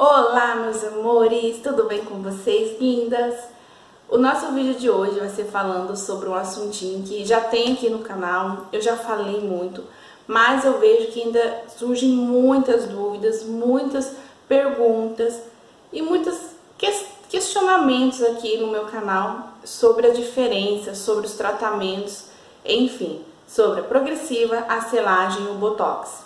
Olá, meus amores, tudo bem com vocês, lindas? O nosso vídeo de hoje vai ser falando sobre um assuntinho que já tem aqui no canal, eu já falei muito, mas eu vejo que ainda surgem muitas dúvidas, muitas perguntas e muitos questionamentos aqui no meu canal sobre a diferença, sobre os tratamentos, enfim, sobre a progressiva, a selagem e o botox.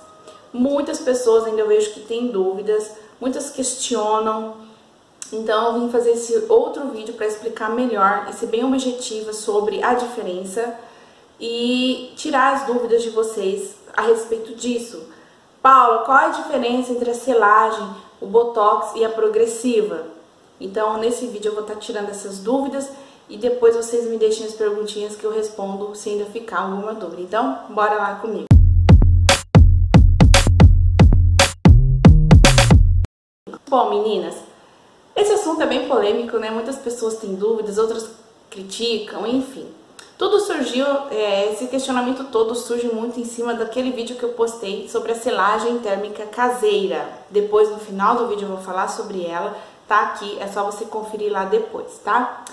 Muitas pessoas ainda eu vejo que têm dúvidas, muitas questionam. Então eu vim fazer esse outro vídeo para explicar melhor e ser bem objetiva sobre a diferença e tirar as dúvidas de vocês a respeito disso. Paula, qual é a diferença entre a selagem, o botox e a progressiva? Então nesse vídeo eu vou estar tá tirando essas dúvidas e depois vocês me deixem as perguntinhas que eu respondo se ainda ficar alguma dúvida. Então, bora lá comigo. Bom, meninas, esse assunto é bem polêmico, né? Muitas pessoas têm dúvidas, outras criticam, enfim. Tudo surgiu, é, esse questionamento todo surge muito em cima daquele vídeo que eu postei sobre a selagem térmica caseira. Depois, no final do vídeo, eu vou falar sobre ela, tá aqui, é só você conferir lá depois, tá?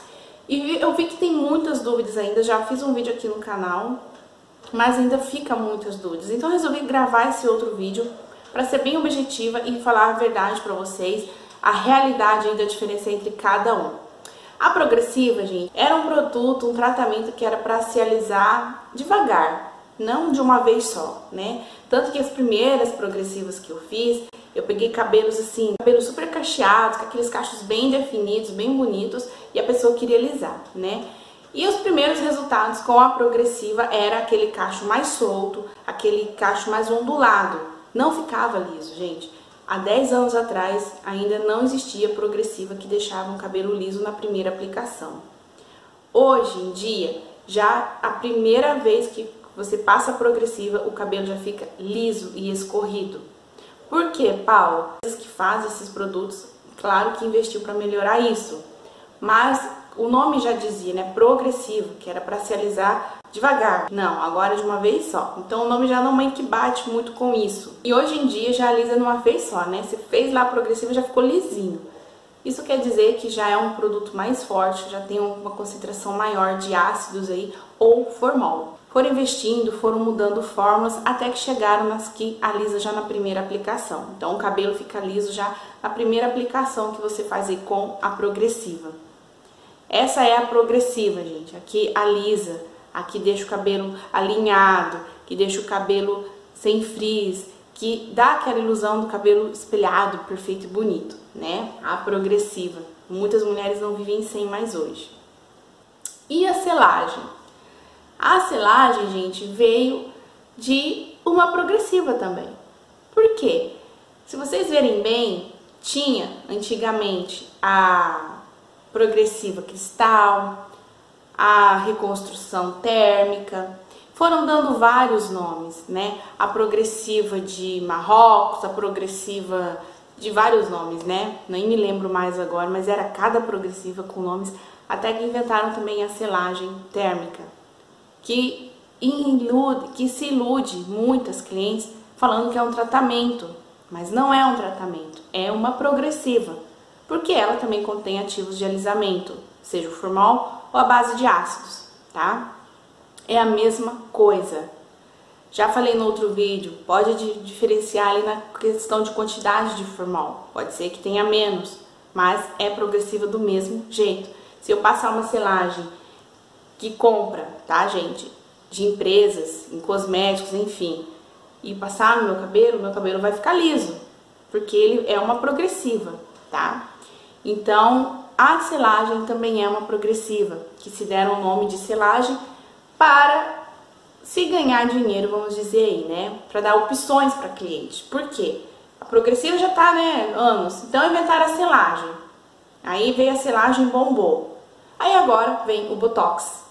E eu vi que tem muitas dúvidas ainda, já fiz um vídeo aqui no canal, mas ainda fica muitas dúvidas. Então, resolvi gravar esse outro vídeo para ser bem objetiva e falar a verdade para vocês, a realidade e a diferença entre cada um. A progressiva, gente, era um produto, um tratamento que era para se alisar devagar, não de uma vez só, né? Tanto que as primeiras progressivas que eu fiz, eu peguei cabelos assim, cabelos super cacheados, com aqueles cachos bem definidos, bem bonitos, e a pessoa queria alisar, né? E os primeiros resultados com a progressiva era aquele cacho mais solto, aquele cacho mais ondulado, não ficava liso, gente. Há 10 anos atrás ainda não existia progressiva que deixava um cabelo liso na primeira aplicação. Hoje em dia, já a primeira vez que você passa a progressiva, o cabelo já fica liso e escorrido. Por quê, Paulo? As que fazem esses produtos, claro que investiu para melhorar isso. Mas o nome já dizia, né? Progressivo, que era para se alisar devagar. Não, agora de uma vez só. Então o nome já não é que bate muito com isso. E hoje em dia já alisa numa vez só, né? Você fez lá progressivo já ficou lisinho. Isso quer dizer que já é um produto mais forte, já tem uma concentração maior de ácidos aí ou formol. Foram investindo, foram mudando fórmulas até que chegaram nas que alisa já na primeira aplicação. Então o cabelo fica liso já na primeira aplicação que você faz aí com a progressiva. Essa é a progressiva, gente. Aqui alisa aqui deixa o cabelo alinhado, que deixa o cabelo sem frizz, que dá aquela ilusão do cabelo espelhado, perfeito e bonito, né? A progressiva. Muitas mulheres não vivem sem mais hoje. E a selagem? A selagem, gente, veio de uma progressiva também. Por quê? Se vocês verem bem, tinha antigamente a progressiva cristal, a reconstrução térmica, foram dando vários nomes, né? A progressiva de Marrocos, a progressiva de vários nomes, né? Nem me lembro mais agora, mas era cada progressiva com nomes, até que inventaram também a selagem térmica, que ilude, que se ilude muitas clientes falando que é um tratamento, mas não é um tratamento, é uma progressiva, porque ela também contém ativos de alisamento, seja o formol ou a base de ácidos, tá? É a mesma coisa. Já falei no outro vídeo, pode diferenciar ali na questão de quantidade de formol. Pode ser que tenha menos, mas é progressiva do mesmo jeito. Se eu passar uma selagem que compra, tá, gente, de empresas, em cosméticos, enfim, e passar no meu cabelo, meu cabelo vai ficar liso, porque ele é uma progressiva, tá? Então, a selagem também é uma progressiva, que se deram o nome de selagem para se ganhar dinheiro, vamos dizer aí, né? Para dar opções para cliente. Por quê? A progressiva já está, né, anos. Então inventaram a selagem. Aí veio a selagem bombou. Aí agora vem o botox,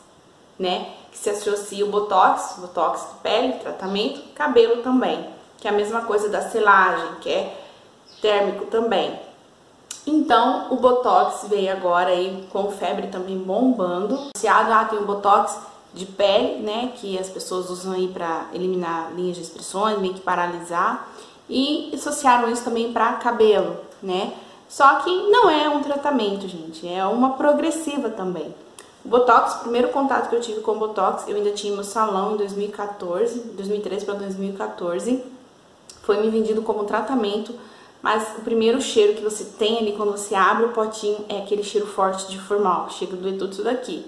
né? Que se associa o botox, botox de pele, tratamento, cabelo também, que é a mesma coisa da selagem, que é térmico também. Então, o Botox veio agora aí com febre também bombando. Associado, ah, tem o Botox de pele, né, que as pessoas usam aí para eliminar linhas de expressões, meio que paralisar. E associaram isso também para cabelo. né? Só que não é um tratamento, gente, é uma progressiva também. O Botox, o primeiro contato que eu tive com o Botox, eu ainda tinha meu salão em 2014, 2013 para 2014. Foi me vendido como tratamento, mas o primeiro cheiro que você tem ali quando você abre o potinho é aquele cheiro forte de formal, chega do tudo daqui.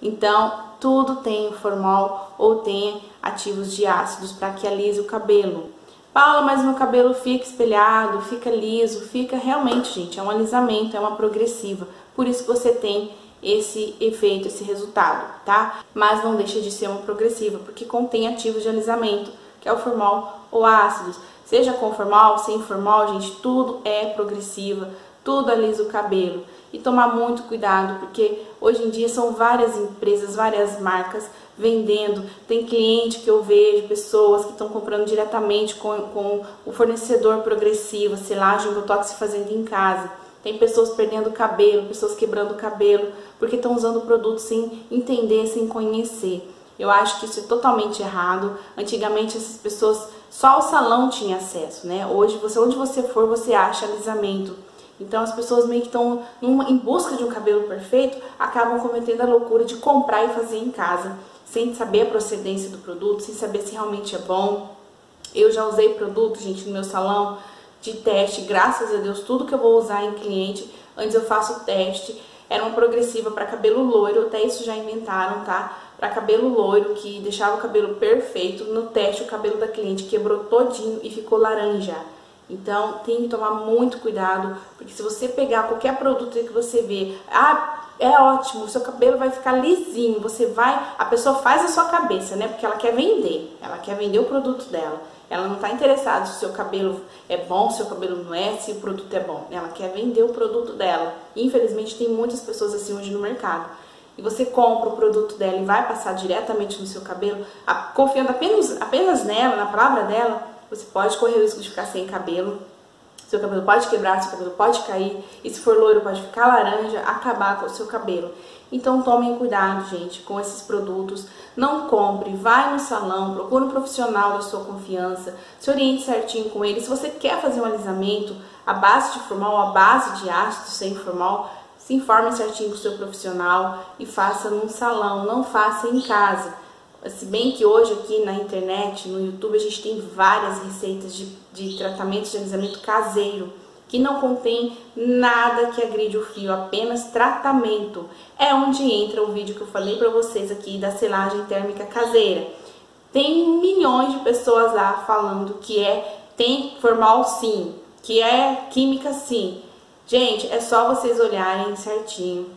Então, tudo tem formal ou tem ativos de ácidos para que alise o cabelo. Paula, mas meu cabelo fica espelhado, fica liso, fica realmente, gente, é um alisamento, é uma progressiva. Por isso que você tem esse efeito, esse resultado, tá? Mas não deixa de ser uma progressiva, porque contém ativos de alisamento, que é o formal ou ácidos. Seja com formal, sem formal, gente, tudo é progressiva, tudo alisa o cabelo. E tomar muito cuidado, porque hoje em dia são várias empresas, várias marcas vendendo. Tem cliente que eu vejo, pessoas que estão comprando diretamente com, com o fornecedor progressivo, silagem, botox fazendo em casa. Tem pessoas perdendo cabelo, pessoas quebrando cabelo, porque estão usando o produto sem entender, sem conhecer. Eu acho que isso é totalmente errado. Antigamente essas pessoas só o salão tinha acesso, né? Hoje você onde você for você acha alisamento. Então as pessoas meio que estão em busca de um cabelo perfeito, acabam cometendo a loucura de comprar e fazer em casa, sem saber a procedência do produto, sem saber se realmente é bom. Eu já usei produto, gente, no meu salão de teste, graças a Deus, tudo que eu vou usar em cliente, antes eu faço teste. Era uma progressiva para cabelo loiro, até isso já inventaram, tá? Para cabelo loiro, que deixava o cabelo perfeito. No teste, o cabelo da cliente quebrou todinho e ficou laranja. Então, tem que tomar muito cuidado, porque se você pegar qualquer produto que você vê, ah, é ótimo, seu cabelo vai ficar lisinho, você vai, a pessoa faz a sua cabeça, né? Porque ela quer vender, ela quer vender o produto dela. Ela não está interessada se o seu cabelo é bom, se o seu cabelo não é, se o produto é bom. Ela quer vender o produto dela. Infelizmente, tem muitas pessoas assim hoje no mercado. E você compra o produto dela e vai passar diretamente no seu cabelo, confiando apenas, apenas nela, na palavra dela, você pode correr o risco de ficar sem cabelo. Seu cabelo pode quebrar, seu cabelo pode cair, e se for loiro pode ficar laranja, acabar com o seu cabelo. Então tomem cuidado, gente, com esses produtos. Não compre, vai no salão, procure um profissional da sua confiança, se oriente certinho com ele. Se você quer fazer um alisamento à base de formal, à base de ácido sem formal, se informe certinho com o seu profissional e faça num salão, não faça em casa. Se bem que hoje aqui na internet, no YouTube, a gente tem várias receitas de, de tratamentos de alisamento caseiro que não contém nada que agride o fio, apenas tratamento. É onde entra o vídeo que eu falei para vocês aqui da selagem térmica caseira. Tem milhões de pessoas lá falando que é tem formal sim, que é química sim. Gente, é só vocês olharem certinho.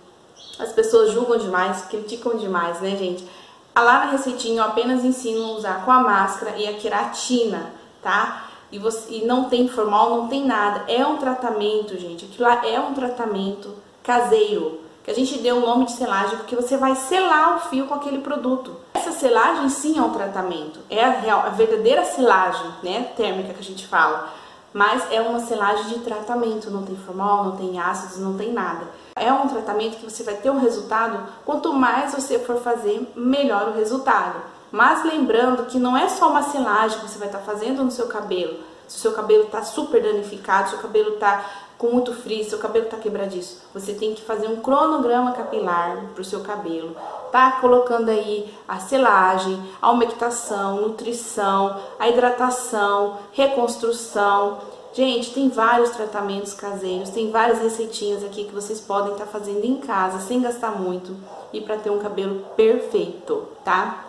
As pessoas julgam demais, criticam demais, né, gente? Lá na receitinha eu apenas ensino a usar com a máscara e a queratina, tá? e, você, e não tem formal, não tem nada. É um tratamento, gente. Aquilo lá é um tratamento caseiro. Que a gente deu o nome de selagem porque você vai selar o fio com aquele produto. Essa selagem sim é um tratamento. É a, real, a verdadeira selagem, né? Térmica que a gente fala. Mas é uma selagem de tratamento. Não tem formal, não tem ácidos, não tem nada. É um tratamento que você vai ter um resultado. Quanto mais você for fazer, melhor o resultado. Mas lembrando que não é só uma selagem que você vai estar tá fazendo no seu cabelo. Se o seu cabelo está super danificado, se o seu cabelo está com muito frizz, seu cabelo está quebradiço, você tem que fazer um cronograma capilar para o seu cabelo. Tá colocando aí a selagem, a umectação, nutrição, a hidratação, reconstrução. Gente, tem vários tratamentos caseiros, tem várias receitinhas aqui que vocês podem estar tá fazendo em casa sem gastar muito e para ter um cabelo perfeito, tá?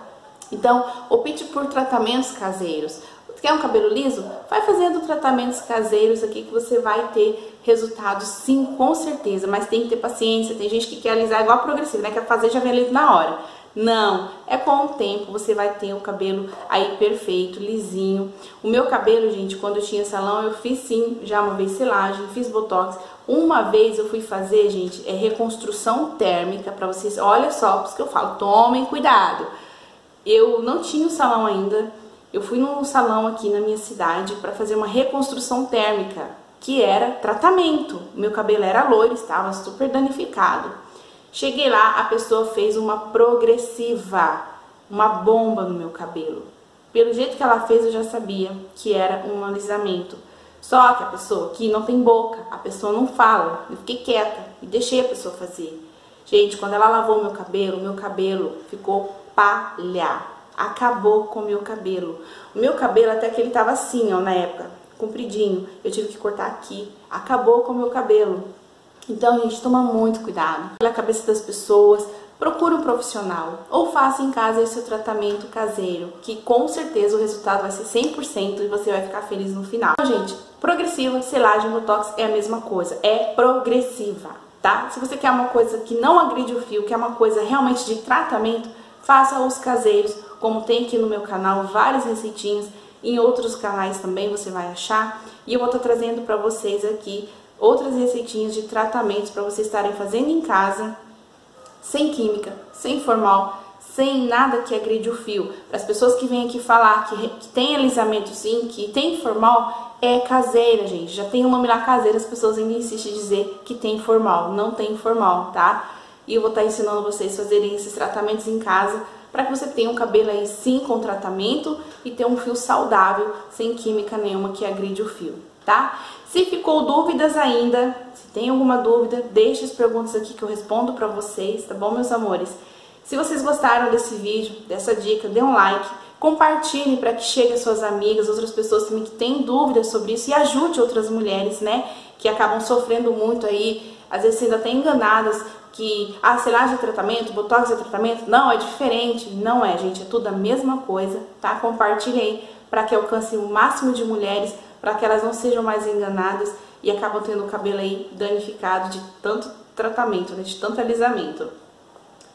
Então, opte por tratamentos caseiros. Quer um cabelo liso? Vai fazendo tratamentos caseiros aqui que você vai ter resultados sim, com certeza, mas tem que ter paciência. Tem gente que quer alisar igual progressivo, né? Quer fazer já vem liso na hora. Não, é com o tempo você vai ter o cabelo aí perfeito, lisinho. O meu cabelo, gente, quando eu tinha salão, eu fiz sim, já uma vez selagem, fiz botox. Uma vez eu fui fazer, gente, é reconstrução térmica para vocês. Olha só, por isso que eu falo, tomem cuidado eu não tinha o salão ainda. Eu fui num salão aqui na minha cidade para fazer uma reconstrução térmica, que era tratamento. Meu cabelo era loiro, estava super danificado. Cheguei lá, a pessoa fez uma progressiva, uma bomba no meu cabelo. Pelo jeito que ela fez, eu já sabia que era um alisamento. Só que a pessoa aqui não tem boca, a pessoa não fala. Eu fiquei quieta e deixei a pessoa fazer. Gente, quando ela lavou meu cabelo, meu cabelo ficou palha. Acabou com o meu cabelo. O meu cabelo até que ele tava assim, ó, na época, compridinho. Eu tive que cortar aqui. Acabou com o meu cabelo. Então, gente, toma muito cuidado. Pela cabeça das pessoas, procure um profissional ou faça em casa esse tratamento caseiro, que com certeza o resultado vai ser 100% e você vai ficar feliz no final. Então, gente, progressiva, selagem, botox é a mesma coisa, é progressiva, tá? Se você quer uma coisa que não agride o fio, quer uma coisa realmente de tratamento, faça os caseiros, como tem aqui no meu canal várias receitinhas, em outros canais também você vai achar, e eu vou estar trazendo para vocês aqui outras receitinhas de tratamentos para vocês estarem fazendo em casa sem química, sem formal, sem nada que agride o fio. Para as pessoas que vêm aqui falar que, que tem alisamento sim, que tem formal, é caseira, gente. Já tem o nome lá caseira, as pessoas ainda insistem em dizer que tem formal. Não tem formal, tá? E eu vou estar ensinando vocês a fazerem esses tratamentos em casa para que você tenha um cabelo aí sim com tratamento e ter um fio saudável, sem química nenhuma que agride o fio, tá? Se ficou dúvidas ainda, se tem alguma dúvida, deixe as perguntas aqui que eu respondo para vocês, tá bom, meus amores? Se vocês gostaram desse vídeo, dessa dica, dê um like, compartilhe para que chegue às suas amigas, outras pessoas também que têm dúvidas sobre isso e ajude outras mulheres, né, que acabam sofrendo muito aí, às vezes sendo até enganadas que, ah, selagem é tratamento, botox é tratamento. Não, é diferente. Não é, gente, é tudo a mesma coisa, tá? Compartilhe aí para que alcance o máximo de mulheres para que elas não sejam mais enganadas e acabam tendo o cabelo aí danificado de tanto tratamento, né, de tanto alisamento.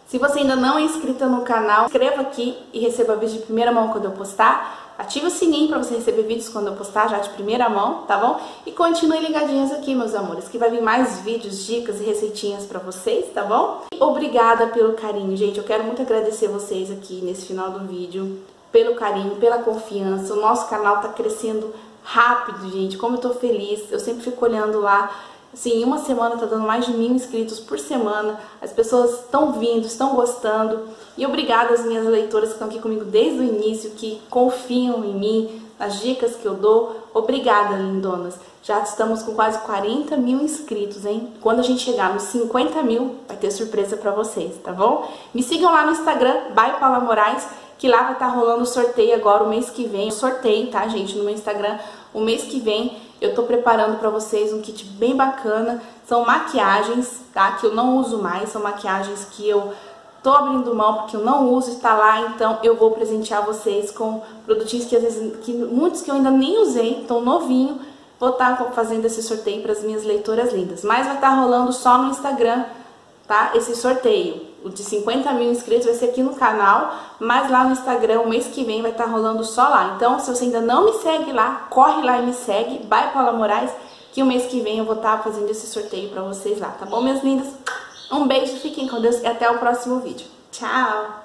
Se você ainda não é inscrita no canal, inscreva aqui e receba vídeo de primeira mão quando eu postar. Ative o sininho para você receber vídeos quando eu postar já de primeira mão, tá bom? E continue ligadinhas aqui, meus amores, que vai vir mais vídeos, dicas e receitinhas para vocês, tá bom? Obrigada pelo carinho, gente. Eu quero muito agradecer vocês aqui nesse final do vídeo, pelo carinho, pela confiança. O nosso canal tá crescendo rápido, gente. Como eu tô feliz. Eu sempre fico olhando lá. Assim, em uma semana tá dando mais de mil inscritos por semana. As pessoas estão vindo, estão gostando. E obrigada às minhas leitoras que estão aqui comigo desde o início, que confiam em mim, nas dicas que eu dou. Obrigada, lindonas. Já estamos com quase 40 mil inscritos, hein? Quando a gente chegar nos 50 mil, vai ter surpresa pra vocês, tá bom? Me sigam lá no Instagram, by Paula Moraes que lá vai estar tá rolando o sorteio agora o mês que vem. Sorteio, tá, gente, no meu Instagram. O mês que vem eu tô preparando para vocês um kit bem bacana. São maquiagens, tá, que eu não uso mais. São maquiagens que eu tô abrindo mão porque eu não uso, está lá, então eu vou presentear vocês com produtinhos que às vezes, que muitos que eu ainda nem usei, tão novinho, vou estar tá fazendo esse sorteio para as minhas leitoras lindas. Mas vai estar tá rolando só no Instagram, tá? Esse sorteio. O de 50 mil inscritos vai ser aqui no canal, mas lá no Instagram, o mês que vem, vai estar tá rolando só lá. Então, se você ainda não me segue lá, corre lá e me segue, vai Paula Moraes, que o mês que vem eu vou estar tá fazendo esse sorteio pra vocês lá, tá bom, minhas lindas? Um beijo, fiquem com Deus e até o próximo vídeo. Tchau!